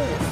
오!